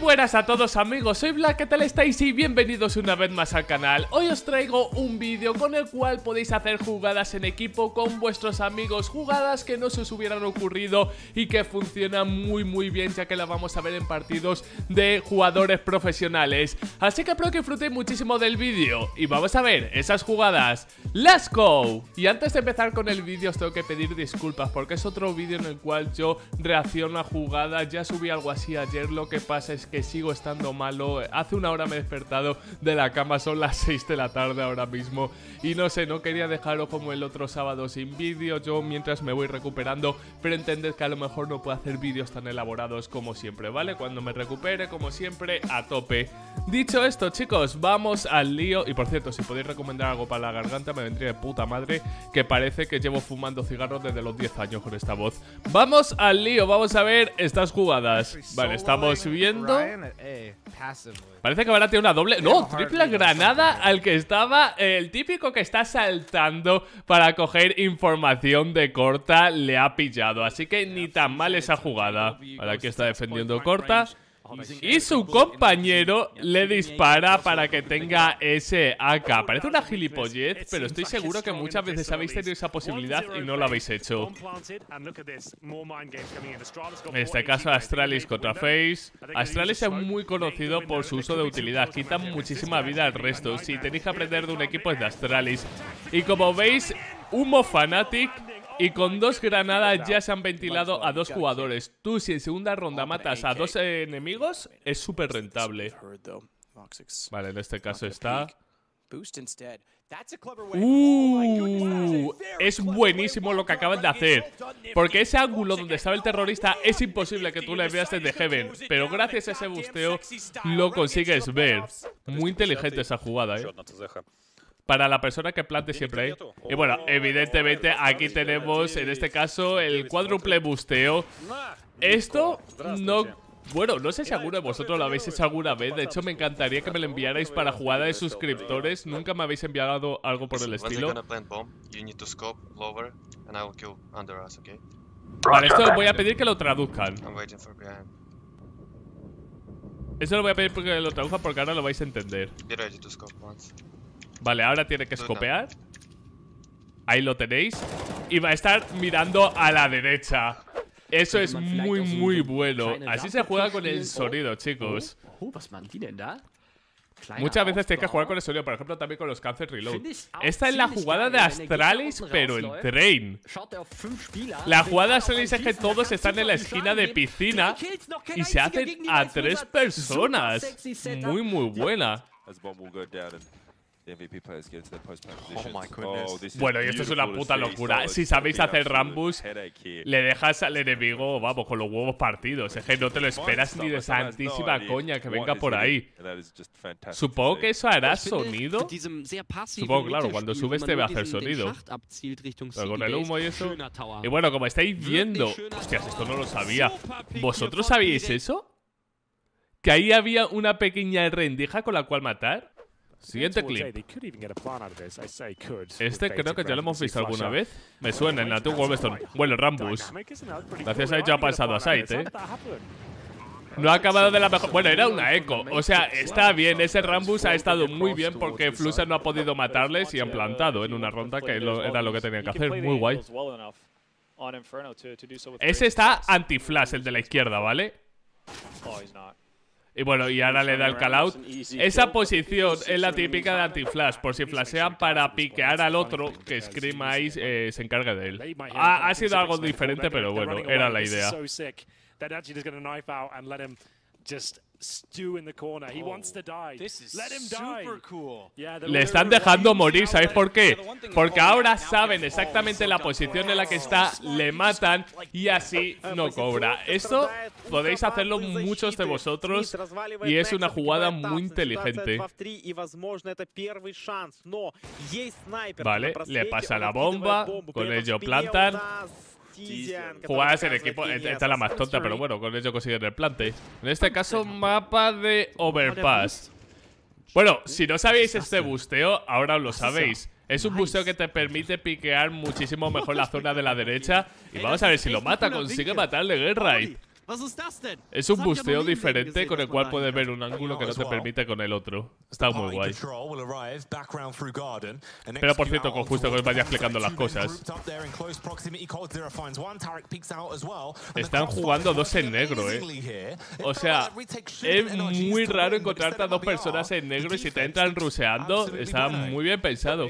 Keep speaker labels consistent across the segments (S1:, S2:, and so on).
S1: Buenas a todos amigos, soy Black, ¿qué tal estáis? Y bienvenidos una vez más al canal. Hoy os traigo un vídeo con el cual podéis hacer jugadas en equipo con vuestros amigos. Jugadas que no se os hubieran ocurrido y que funcionan muy muy bien Ya que las vamos a ver en partidos de jugadores profesionales. Así que espero que disfrutéis muchísimo del vídeo. Y vamos a ver esas jugadas. ¡Let's go! Y antes de empezar con el vídeo os tengo que pedir disculpas Porque es otro vídeo en el cual yo reacciono a jugadas. Ya subí algo así ayer, lo que pasa es que sigo estando malo. Hace una hora me he despertado de la cama, son las 6 de la tarde ahora mismo. Y no sé, no quería dejarlo como el otro sábado sin vídeo, yo mientras me voy recuperando. Pero entended que a lo mejor no puedo hacer vídeos tan elaborados como siempre, ¿vale? Cuando me recupere, como siempre, a tope. Dicho esto, chicos, vamos al lío. Y por cierto, si podéis recomendar algo para la garganta, me vendría de puta madre. Que parece que llevo fumando cigarros desde los 10 años con esta voz. Vamos al lío, vamos a ver estas jugadas. Vale, estamos bien eh, Parece que ahora tiene una doble... No, triple granada al que estaba el típico que está saltando para coger información de Corta le ha pillado. Así que ni tan mal esa jugada. Ahora aquí está defendiendo Corta. Y su compañero le dispara para que tenga ese AK. Parece una gilipollez, pero estoy seguro que muchas veces habéis tenido esa posibilidad y no lo habéis hecho. En este caso Astralis contra Face. Astralis es muy conocido por su uso de utilidad. Quita muchísima vida al resto. Si tenéis que aprender de un equipo es de Astralis. Y como veis, Humo Fanatic y con dos granadas ya se han ventilado a dos jugadores. Tú si en segunda ronda matas a dos enemigos, es súper rentable. Vale, en este caso está... Uh, es buenísimo lo que acaban de hacer Porque ese ángulo donde estaba el terrorista Es imposible que tú le veas desde Heaven Pero gracias a ese busteo Lo consigues ver. Muy inteligente esa jugada, eh para la persona que plante siempre ahí. Y bueno, evidentemente aquí tenemos, en este caso, el cuádruple busteo. Esto no... Bueno, no sé si alguno de vosotros lo habéis hecho alguna vez. De hecho, me encantaría que me lo enviarais para jugada de suscriptores. Nunca me habéis enviado algo por el estilo. Vale, esto voy a pedir que lo traduzcan. Eso lo voy a pedir que lo traduzcan porque ahora lo vais a entender. Vale, ahora tiene que escopear. Ahí lo tenéis. Y va a estar mirando a la derecha. Eso es muy, muy bueno. Así se juega con el sonido, chicos. Muchas veces tienes que jugar con el sonido, por ejemplo, también con los Cancer Reload. Esta es la jugada de Astralis, pero en Train. La jugada de Astralis es que todos están en la esquina de piscina y se hacen a tres personas. Muy, muy buena. Oh, bueno, y esto es una puta locura. Si sabéis hacer Rambus, le dejas al enemigo, vamos, con los huevos partidos. Es que no te lo esperas ni de santísima coña que venga por ahí. Supongo que eso hará sonido. Supongo, claro, cuando subes te va a hacer sonido. Pero con el humo y eso. Y bueno, como estáis viendo. Hostias, esto no lo sabía. ¿Vosotros sabíais eso? Que ahí había una pequeña rendija con la cual matar. Siguiente clip. Este creo que ya lo hemos visto alguna vez. Me suena en la tu Wolverstone. Bueno, Rambus. Gracias a ello ha pasado a Sight, ¿eh? No ha acabado de la mejor... Bueno, era una eco. O sea, está bien. Ese Rambus ha estado muy bien porque Flusa no ha podido matarles y han plantado en una ronda que era lo que tenían que hacer. Muy guay. Ese está anti-flash, el de la izquierda, ¿vale? Y bueno, y ahora le da el call out. Esa posición es la típica de anti-flash, por si flashean para piquear al otro, que Scream Ice eh, se encargue de él. Ha, ha sido algo diferente, pero bueno, era la idea. Le están dejando morir, ¿sabéis por qué? Porque ahora saben exactamente la posición en la que está, le matan y así no cobra. Esto podéis hacerlo muchos de vosotros y es una jugada muy inteligente. Vale, le pasa la bomba, con ello plantan. Jugadas en equipo, esta es la más tonta, pero bueno, con ello consiguen el plante. En este caso, mapa de Overpass. Bueno, si no sabéis este busteo, ahora lo sabéis. Es un busteo que te permite piquear muchísimo mejor la zona de la derecha. Y vamos a ver si lo mata, consigue matarle Guerra. Es un busteo diferente con el cual puedes ver un ángulo que no te permite con el otro. Está muy guay. Pero por cierto, con justo que os vaya explicando las cosas. Están jugando dos en negro, eh. O sea, es muy raro encontrarte a dos personas en negro y si te entran ruseando, está muy bien pensado.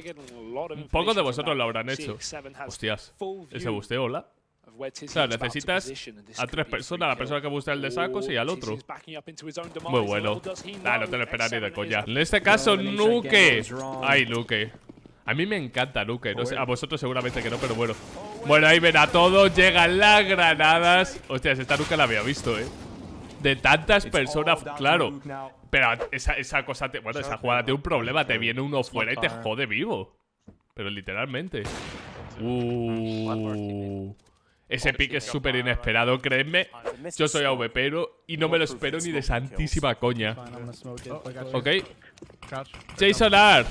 S1: Pocos de vosotros lo habrán hecho. Hostias, ese busteo, hola. O sea, necesitas a tres personas, a la persona que busca el de sacos y al otro. Muy bueno. Ah, no te lo esperas ni de coña. En este caso, Nuke. Ay, Nuke. A mí me encanta Nuke. No sé, a vosotros seguramente que no, pero bueno. Bueno, ahí ven a todos. Llegan las granadas. Hostias, esta nunca la había visto, eh. De tantas personas, claro. Pero esa, esa cosa, te, bueno, esa jugada tiene un problema. Te viene uno fuera y te jode vivo. Pero literalmente. Uh. Ese pick es súper inesperado, créeme. Yo soy AVPero y no me lo espero ni de santísima coña. Ok. Jason R.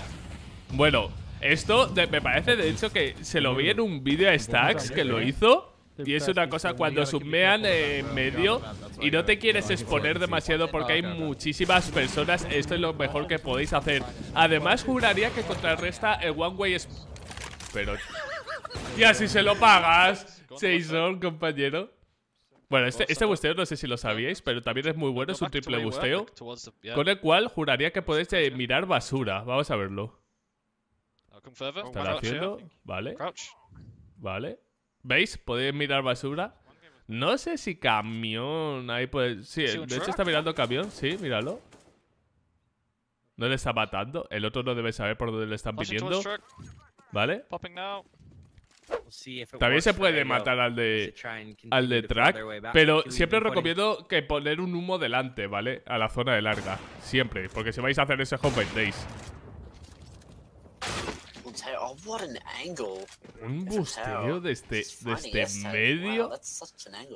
S1: Bueno, esto me parece de hecho que se lo vi en un vídeo a Stacks que lo hizo. Y es una cosa cuando submean en medio y no te quieres exponer demasiado porque hay muchísimas personas, esto es lo mejor que podéis hacer. Además, juraría que contrarresta el One Way. Pero. Y así se lo pagas. Jason, compañero. Bueno, este, este busteo no sé si lo sabíais, pero también es muy bueno, es un triple busteo. Con el cual juraría que podéis eh, mirar basura. Vamos a verlo. Están haciendo. Vale. Vale. ¿Veis? Podéis mirar basura. No sé si camión. Ahí puede. Sí, de hecho está mirando camión. Sí, míralo. No le está matando. El otro no debe saber por dónde le están pidiendo. ¿Vale? También se puede matar al de al de track, pero siempre recomiendo que poner un humo delante, ¿vale? A la zona de larga, siempre, porque si vais a hacer ese home days. Un busteo desde, desde medio.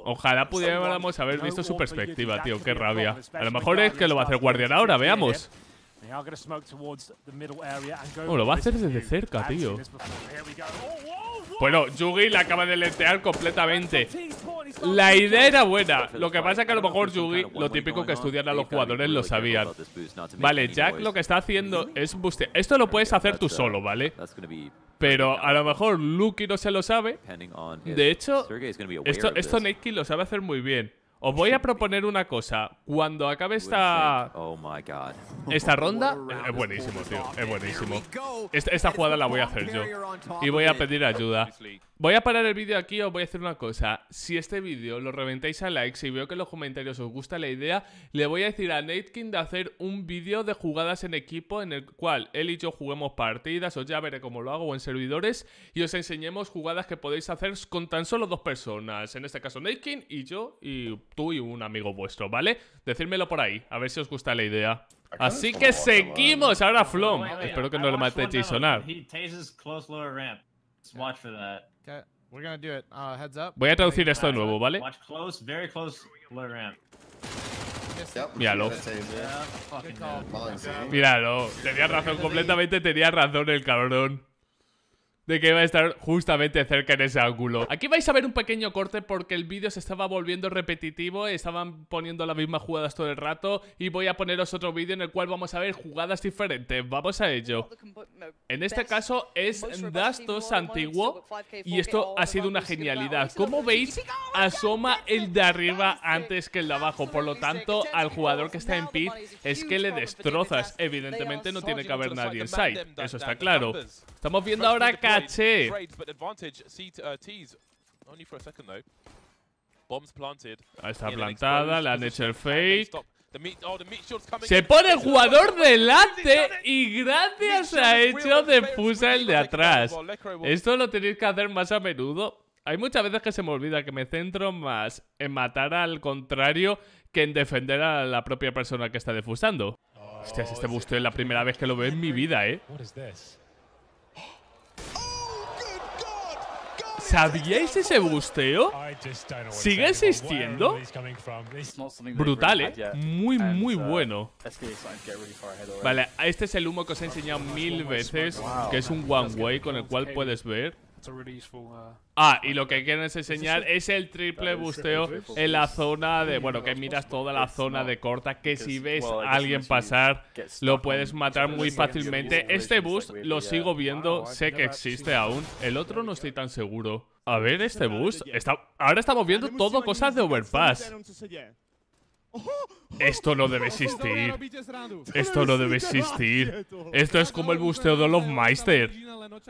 S1: Ojalá pudiéramos haber visto su perspectiva, tío. Qué rabia. A lo mejor es que lo va a hacer Guardian ahora, veamos. Oh, lo va a hacer desde cerca, tío. Bueno, Yugi la acaba de letear completamente. La idea era buena. Lo que pasa es que a lo mejor Yugi, lo típico que estudian a los jugadores, lo sabían. Vale, Jack lo que está haciendo es bustear. Esto lo puedes hacer tú solo, ¿vale? Pero a lo mejor Lucky no se lo sabe. De hecho, esto, esto Nate lo sabe hacer muy bien. Os voy a proponer una cosa. Cuando acabe esta. Oh esta ronda. Es buenísimo, tío. Es buenísimo. Esta, jugada la voy a hacer yo. Y voy a pedir ayuda. Voy a parar el vídeo aquí y os voy a decir una cosa. Si este vídeo lo reventáis a likes y veo que en los comentarios os gusta la idea, le voy a decir a Natekin de hacer un vídeo de jugadas en equipo en el cual él y yo juguemos partidas, o ya veré cómo lo hago, o en servidores, y os enseñemos jugadas que podéis hacer con tan solo dos personas. En este caso Natekin y yo y tú y un amigo vuestro, ¿vale? Decírmelo por ahí, a ver si os gusta la idea. Así que seguimos ahora Flom. Espero que no le mate Jasonar. Voy a traducir esto de nuevo, ¿vale? Míralo. Míralo. Tenía razón, completamente tenía razón el cabrón de que va a estar justamente cerca en ese ángulo. Aquí vais a ver un pequeño corte porque el vídeo se estaba volviendo repetitivo, estaban poniendo las mismas jugadas todo el rato y voy a poneros otro vídeo en el cual vamos a ver jugadas diferentes. Vamos a ello. En este caso es Dastos antiguo y esto ha sido una genialidad. Como veis, asoma el de arriba antes que el de abajo, por lo tanto, al jugador que está en pit es que le destrozas. Evidentemente no tiene que haber nadie en side, eso está claro. Estamos viendo ahora caché. Está plantada, le han hecho el fake. Se pone el jugador delante y gracias a hecho defusa el de atrás. Esto lo tenéis que hacer más a menudo. Hay muchas veces que se me olvida que me centro más en matar al contrario que en defender a la propia persona que está defusando. Hostias, este busteo es la primera vez que lo veo en mi vida, ¿eh? ¿Sabíais ese busteo? ¿Sigue existiendo? Brutal, ¿eh? Muy, muy bueno. Vale, este es el humo que os he enseñado mil veces, que es un one way con el cual puedes ver.
S2: Uh,
S1: ah, y lo que quieren enseñar es el triple busteo en la zona de... Bueno, que miras toda la zona de corta, que si ves a alguien pasar, lo puedes matar muy fácilmente. Este boost lo sigo viendo, sé que existe aún. El otro no estoy tan seguro. A ver, este boost... Está... Ahora estamos viendo todo cosas de Overpass. Esto no debe existir. Esto no debe existir. Esto es como el busteo de Meister.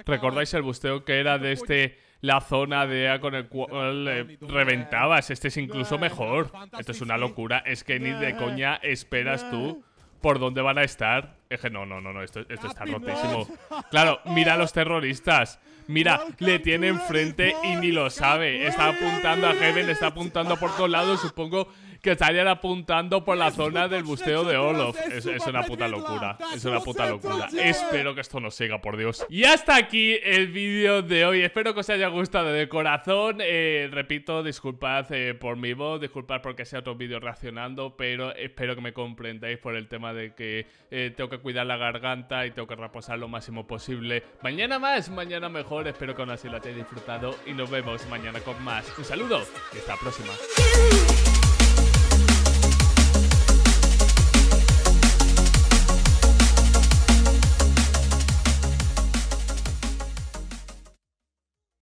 S1: ¿Recordáis el busteo que era de este la zona de con el cual eh, reventabas? Este es incluso mejor. Esto es una locura. Es que ni de coña esperas tú por dónde van a estar. Es que no, no, no, no, esto, esto está rotísimo. Claro, mira a los terroristas. Mira, le tiene enfrente y ni lo sabe. Está apuntando a Heaven, está apuntando por todos lados. Supongo que estarían apuntando por la zona del busteo de Olof. Es, una puta locura. Es una puta locura. Espero que esto no siga, por Dios. Y hasta aquí el vídeo de hoy. Espero que os haya gustado de corazón. Eh, repito, disculpad eh, por mi voz, disculpad porque sea otro vídeo reaccionando, pero espero que me comprendáis por el tema de que eh, tengo que cuidar la garganta y tengo que reposar lo máximo posible. Mañana más, mañana mejor. Espero que aún así lo hayáis disfrutado y nos vemos mañana con más. Un saludo y hasta la próxima.